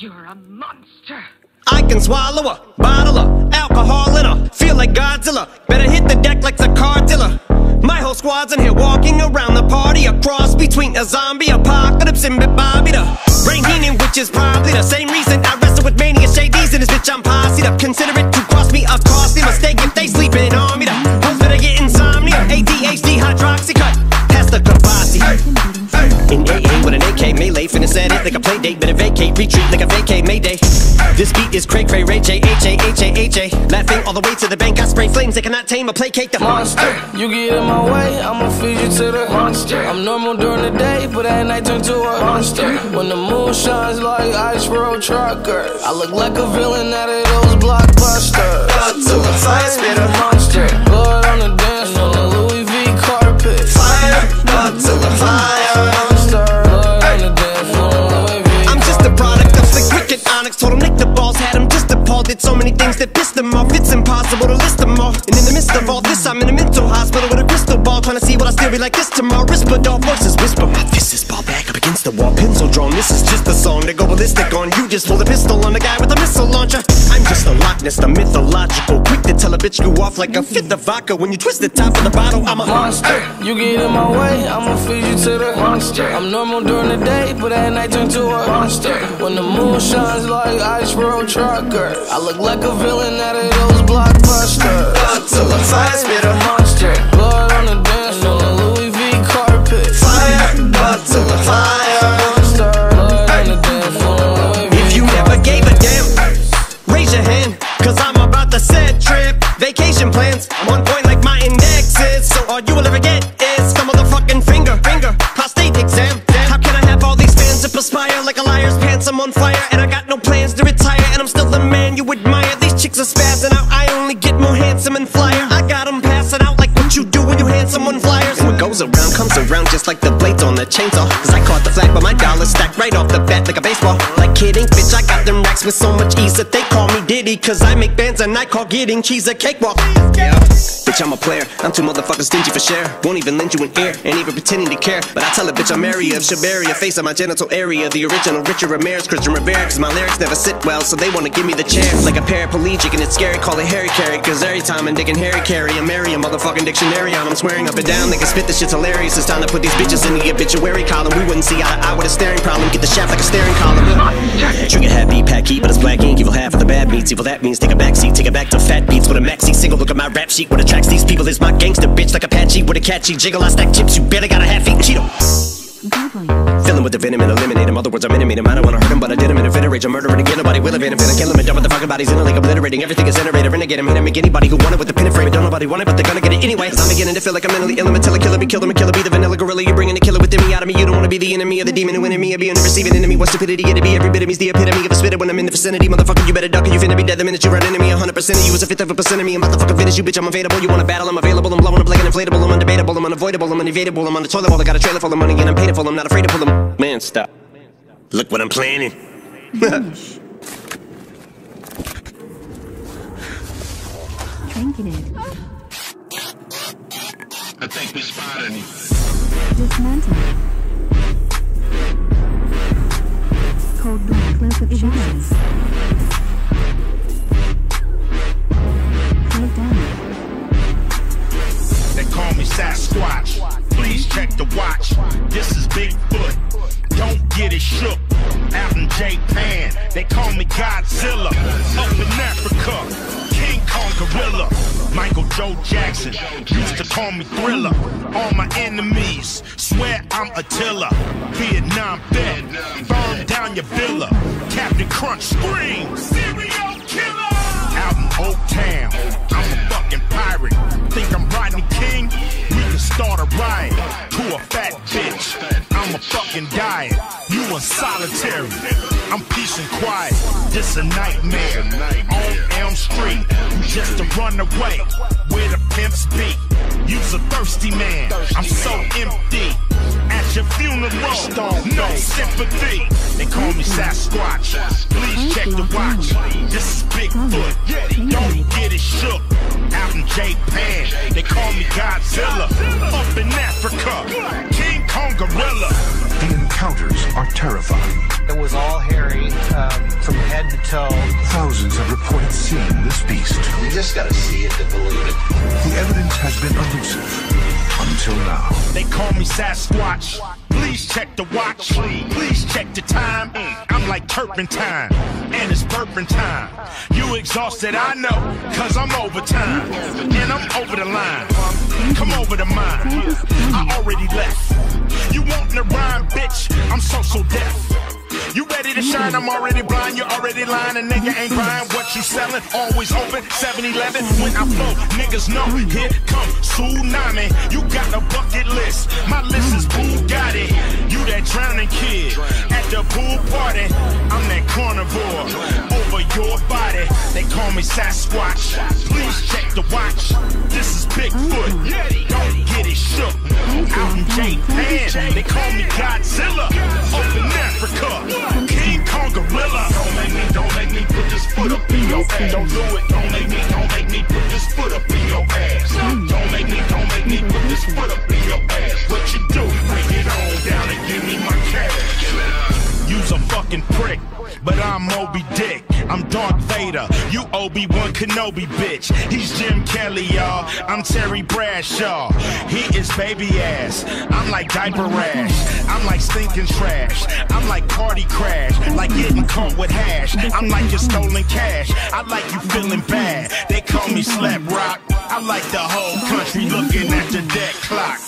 You're a monster. I can swallow a bottle of alcohol in her. Feel like Godzilla. Better hit the deck like the car dealer. My whole squad's in here walking around the party. A cross between a zombie apocalypse and Bobby the Brain Heenan, which is probably the same reason I wrestle with mania shades in this bitch. I'm posse up. Consider it to cost me a costly mistake if they sleeping on me. The hoes better get insomnia. ADHD hydroxy cut. Melee, finna set it like a play date. Better vacate, retreat like a vacate Mayday. This beat is cray cray, Ray J, H A, H A, H A. Laughing all the way to the bank. I spray flames they cannot tame or placate the monster. You get in my way, I'ma feed you to the monster. I'm normal during the day, but at night turn to a monster. When the moon shines like ice road truckers, I look like a villain out of those blockbusters. Up to a fire a monster. Blood on the dance floor, Louis V carpet. Fire, up to the fire. Onyx. Told him Nick the balls had him just appalled. Did so many things that pissed him off. It's impossible to list them all. And in the midst of all this, I'm in a mental hospital with a crystal ball. Trying to see what I still be like this tomorrow. Rispadol voices whisper. My fist is ball back up against the wall. Pencil drawn. This is just a song to go ballistic on. You just pull a pistol on the guy with a missile launcher. I'm just a Loch Ness, the mythological. Quick to tell a bitch you off like a fifth of vodka. When you twist the top of the bottle, I'm a monster. You get in my way, I'ma feed you to the monster. I'm normal during the day, but at night turn to a monster. When the moon shines like ice road truckers, I look like a villain out of those blockbusters. To a fire spitter. monster. Man you admire. These chicks are spazzing out. I only get more handsome and flyer. I got them passing out like what you do when you hand someone flyers. What goes around comes around just like the blades on the chainsaw. Cause I caught the flag, but my dollar's stacked right off the bat like a baseball. Kidding, bitch, I got them racks with so much ease that they call me Diddy. Cause I make bands and I call getting cheese a cakewalk. Yeah. Bitch, I'm a player. I'm too motherfucking stingy for share. Won't even lend you an ear, ain't even pretending to care. But I tell a bitch I'm area of Shabaria, face of my genital area. The original Richard Ramirez, Christian Rivera. Cause my lyrics never sit well, so they wanna give me the chair. Like a paraplegic, and it's scary, call it Harry Carry. Cause every time I'm digging Harry Carry, I'm marry a motherfucking dictionary on. I'm swearing up and down, they can spit this shit's hilarious. It's time to put these bitches in the obituary column. We wouldn't see eye to eye with a staring problem. Get the shaft like a staring column. Trigger happy, pack heat, but it's black ink. Evil half of the bad meats. Evil that means take a back seat, take it back to fat beats with a maxi single. Look at my rap sheet. What attracts these people is my gangster bitch like Apache with a catchy jiggle. I stack chips, you better got a half eat Cheeto. Filling with the venom and eliminate him. Other words, I'm intimate him. I don't wanna hurt him, but I did him in a fit rage. I'm murdering again. Nobody will evade him. Finna kill him and dump the fucking bodies in a lake, obliterating everything is iterator. Renegade him, hit him, make anybody who want it with the pin and frame. Don't nobody want it, but they're gonna get it anyway. I'm beginning to feel like I'm mentally ill. I'm a killer be killed. I'm a killer, be the vanilla gorilla. You're bringing the killer within me out of me. You don't wanna be the enemy of the demon who in me. Or being the receiving enemy. What stupidity it'd be. Every bit of me's the epitome of a spitter when I'm in the vicinity. Motherfucker, you better duck or you finna be dead the minute you run into me. 100% of you is a fifth of a percent of me. I'm about to fucking finish you, bitch. I'm available. You wanna battle? I'm available. I'm blowing up like an inflatable. I'm undebatable. I'm unavoidable. I'm unevadable. I'm on the toilet bowl. I got a trailer full of money and I'm paid for. I'm not afraid to pull them. Man, stop. Look what I'm planning. Drinking it. I think we spotted him. Dismantle They call me Sasquatch. Please check the watch. This is Bigfoot. Don't get it shook. Out in Japan, they call me Godzilla. Up in Africa, Joe Jackson used to call me Thriller. All my enemies swear I'm Attila. Vietnam vet, burn down your villa. Captain Crunch screams, serial killer. Out in Oak Town, I'm a fucking pirate. Think I'm Rodney King? We can start a riot to a fat bitch. I'm a fucking diet. You in solitary. I'm peace and quiet. This a nightmare. On Elm Street, you just a runaway where the pimps be. You's a thirsty man. I'm so empty. At your funeral, no sympathy. They call me Sasquatch. Please check the watch. This is Bigfoot. Don't get it shook. Out in Japan, they call me Godzilla. Up in Africa, King Kong Gorilla. The encounters are terrifying. It was all hairy. Um, head to toe. Thousands have reported seeing this beast. We just gotta see it to believe it. The evidence has been elusive until now. They call me Sasquatch. Please check the watch. Please check the time. I'm like turpentine, and it's burping time. You exhausted, I know, cause I'm overtime. And I'm over the line. Come over to mine. I already left. You want to rhyme, bitch? I'm so, so deaf. You ready to shine? I'm already blind. You already lying. A nigga ain't buying what you selling. Always open. 7-Eleven. When I flow, niggas know. Here come tsunami. You got a bucket list. My list is Bugatti. You that drowning kid at the pool party. I'm that carnivore over your body. They call me Sasquatch. Please check the watch. This is Bigfoot. Don't get it shook. Out in Japan. They call me Godzilla. Up in Africa. King Kong Gorilla. Don't make me, don't make me put this foot up in your ass. Don't do it. Don't make me, don't make me put this foot up in your ass. Don't make me, don't make me put this foot up in your ass. What you do? Bring it on down and give me my cash. You's a fucking prick. But I'm Moby Dick, I'm Darth Vader, you Obi-Wan Kenobi, bitch. He's Jim Kelly, y'all. I'm Terry Bradshaw. He is baby ass. I'm like diaper rash. I'm like stinking trash. I'm like party crash. Like getting caught with hash. I'm like your stolen cash. I like you feeling bad. They call me Slap Rock. I like the whole country looking at the dead clock.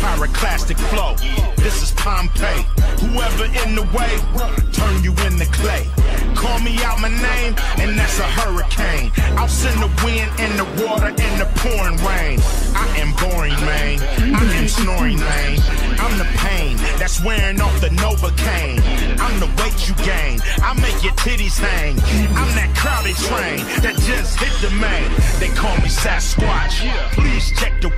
Pyroclastic flow. This is Pompeii. Whoever in the way, turn you into clay. Call me out my name, and that's a hurricane. I'll send the wind and the water and the pouring rain. I am boring, man. I am snoring, man. I'm the pain that's wearing off the Novocaine. I'm the weight you gain. I make your titties hang. I'm that crowded train that just hit the main. They call me Sasquatch. Please check the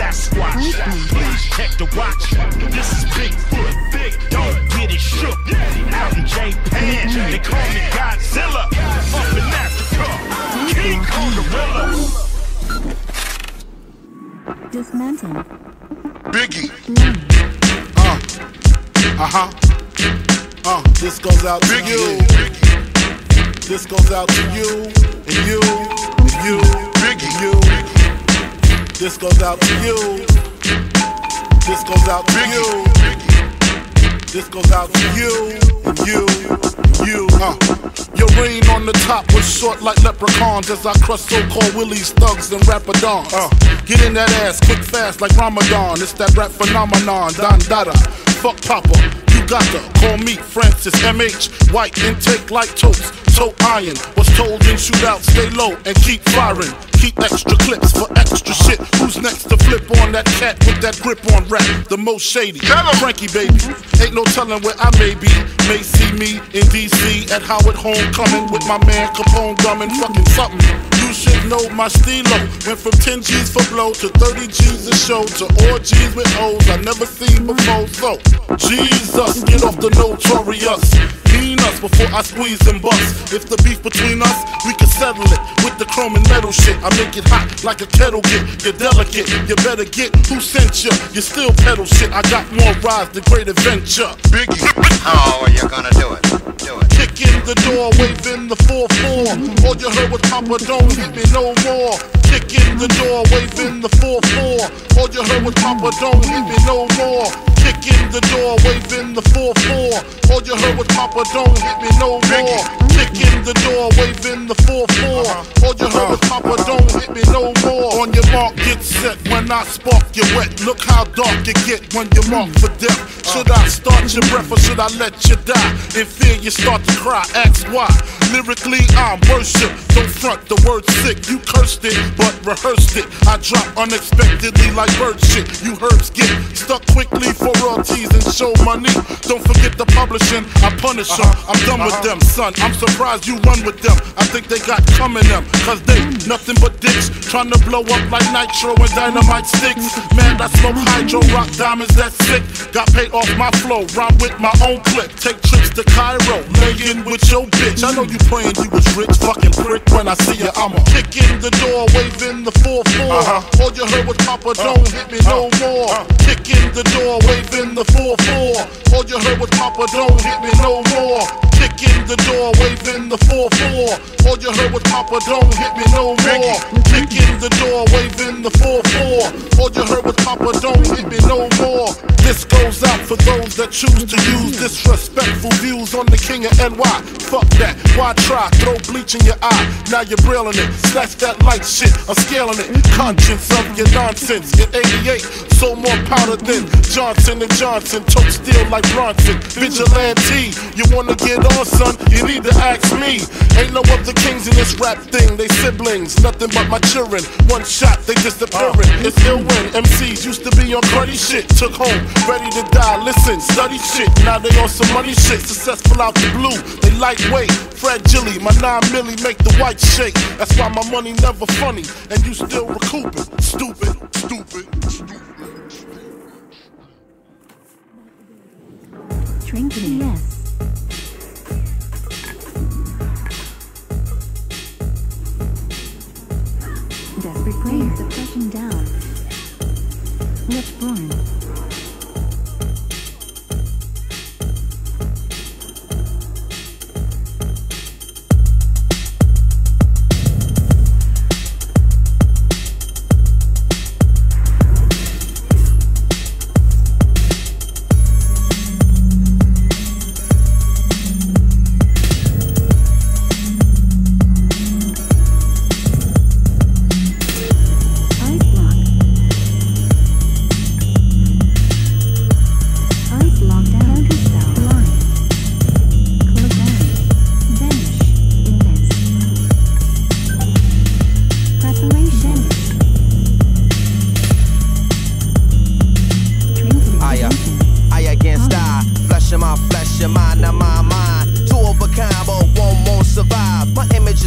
Sasquatch. Please check the watch. This is Bigfoot. Big, don't get it shook. Out in Japan, they call me Godzilla. Up in Africa, King Kong Gorilla. Dismantling. Biggie. Learn. Uh huh. Uh, this goes out to you. This goes out to you and you and you and you. This goes out to you. This goes out to you. This goes out to you and you and you. Uh. Your reign on the top was short like leprechauns as I crush so-called willies, thugs, and rapadons. Uh. Get in that ass quick fast like Ramadan. It's that rap phenomenon, Don Dada. Fuck Papa, you got to call me Francis MH. White intake like toast, toe iron. Was told in shootout, stay low and keep firing. Keep extra clips for extra shit. Who's next to flip on that cat with that grip on rap? The most shady. Frankie baby. Ain't no telling where I may be. May see me in DC at Howard Homecoming with my man Capone gumming fucking something. You should know my stilo. Went from 10 G's for blow to 30 G's a show to orgies with O's I never seen before. So, Jesus, get off the notorious. Us before I squeeze and bust. If the beef between us, we can settle it with the chrome and metal shit. I make it hot like a kettle get. You're delicate, you better get who sent you. You still pedal shit. I got more rides than great adventure. Biggie. How are you gonna do it? Do it. Kick in the door, waving the 4-4. All you heard was Papa, don't hit me no more. Kick in the door, waving the 4-4. All you heard was Papa, don't hit me no more. Kick in the door, waving the 4-4. All you heard was Papa, don't hit me no more. Kick in the door, waving the 4-4. All you heard was Papa, don't hit me no more. On your mark, get set. When I spark, you wet. Look how dark you get when you're marked for death. Should I start your breath or should I let you die? In fear, you start to cry. Ask why. Lyrically, I'm worship. Don't front the word sick. You cursed it, but rehearsed it. I drop unexpectedly like bird shit. You herbs get stuck quickly for royalties and show money. Don't forget the publishing. I punish them. I'm done with uh-huh. them, son. I'm surprised you run with them. I think they got coming them. Cause they nothing but dicks. Trying to blow up like nitro and dynamite sticks. Man, I smoke hydro rock diamonds that's sick. Got paid off my flow, rhyme with my own clip. Take trips to Cairo, laying with your bitch. I know you praying you was rich, fucking prick. When I see you, I'ma kick in the door, waving the 4 4. Uh-huh. All you heard was Papa, don't hit me no more. Kick in the door, waving the 4 4. All you heard was Papa, don't hit me no more. Kick in the door, waving the 4 4. All you heard was Papa, don't hit me no more. Kick in the door, waving the 4 4. All you heard was Papa, don't hit me no more. This goes out for those that choose to use disrespectful views on the king of NY. Fuck that, why try? Throw bleach in your eye, now you're brilling it. Snatch that light shit, I'm scaling it. Conscience of your nonsense. In 88, so more powder than Johnson and Johnson. Tote steel like Bronson. Vigilante, you wanna get on, son? You need to ask me. Ain't no other kings in this rap thing, they siblings. Nothing but my children. One shot, they disappearing. Uh. It's ill when MCs used to be on cruddy shit. Took home, ready to die. Listen, study shit. Now they on some money shit. Successful out the blue. They lightweight. Fred Gilly, my 9 milli make the white shake. That's why my money never funny. And you still recouping. Stupid, stupid, stupid. Trinity. Yes. Bring the pressure down. Let's burn.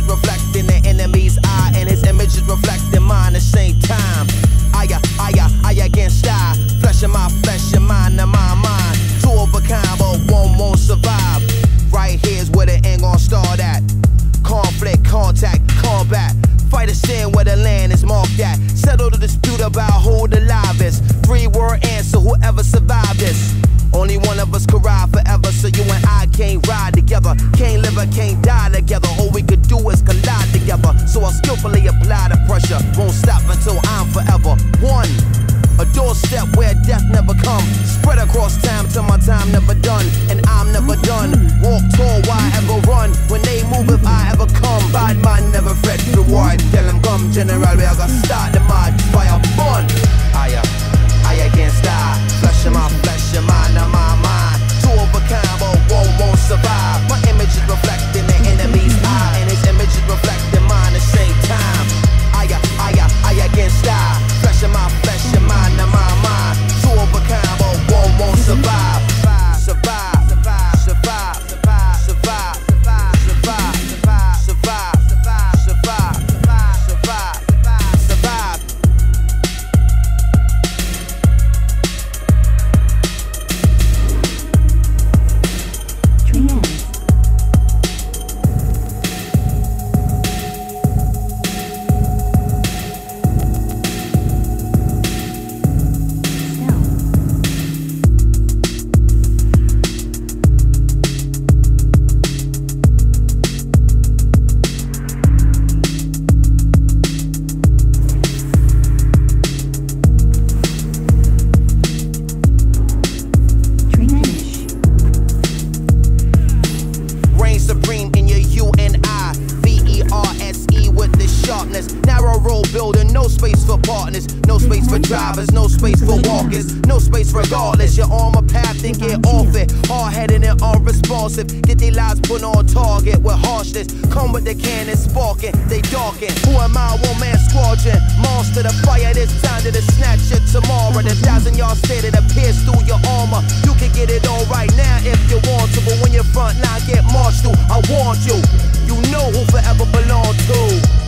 reflect Narrow road building, no space for partners. No space for drivers, no space for walkers. No space regardless. On my path, then get off it. Hard headed and unresponsive. Get their lives put on target with harshness. Come with the cannon sparking, they darken. Who am I? One man squadron. Monster the fire this time to the snatch you tomorrow. The thousand yard stay that appears through your armor. You can get it all right now if you want to, but when your front line get marched through, I want you. You know who forever belong to.